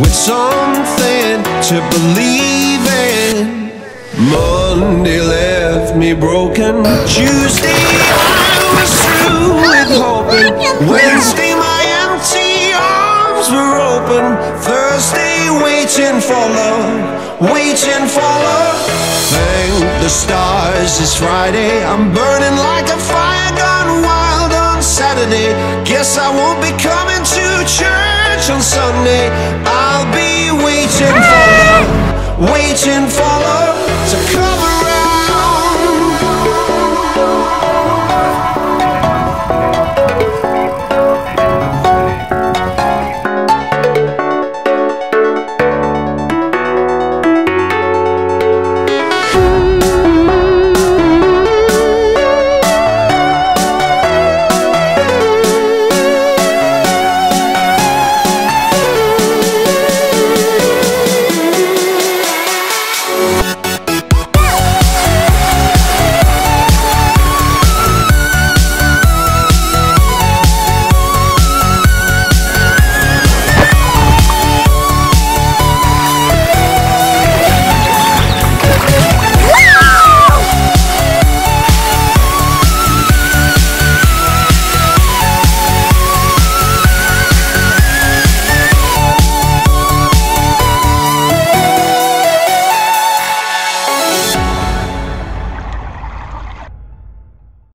With something to believe in. Monday left me broken. Tuesday, I was through with hoping. Wednesday, my empty arms were open. Thursday, waiting for love, waiting for love. Thank the stars, it's Friday. I'm burning like a fire gone wild on Sunday. I'll be waiting for you, waiting for